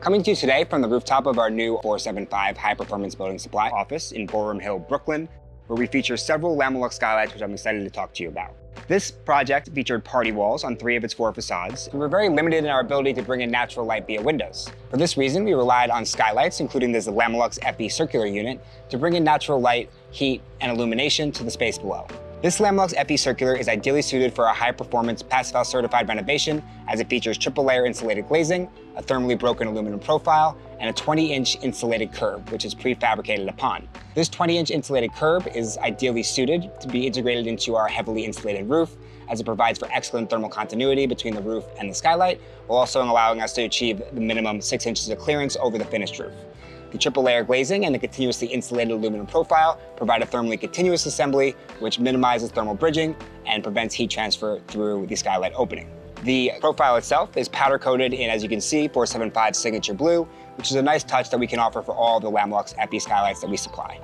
Coming to you today from the rooftop of our new 475 High Performance Building Supply office in Boerum Hill, Brooklyn, where we feature several Lamilux skylights, which I'm excited to talk to you about. This project featured party walls on three of its four facades. We were very limited in our ability to bring in natural light via windows. For this reason, we relied on skylights, including this Lamilux FE circular unit, to bring in natural light, heat, and illumination to the space below. This Lamilux FE Circular is ideally suited for a high-performance Passival certified renovation as it features triple layer insulated glazing, a thermally broken aluminum profile, and a 20-inch insulated curb, which is prefabricated upon. This 20-inch insulated curb is ideally suited to be integrated into our heavily insulated roof, as it provides for excellent thermal continuity between the roof and the skylight, while also allowing us to achieve the minimum six inches of clearance over the finished roof. The triple layer glazing and the continuously insulated aluminum profile provide a thermally continuous assembly, which minimizes thermal bridging and prevents heat transfer through the skylight opening. The profile itself is powder coated in, as you can see, 475 signature blue, which is a nice touch that we can offer for all the Lamilux FE skylights that we supply.